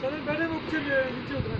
चलो बैठे मुख से नीचे उतरा के बात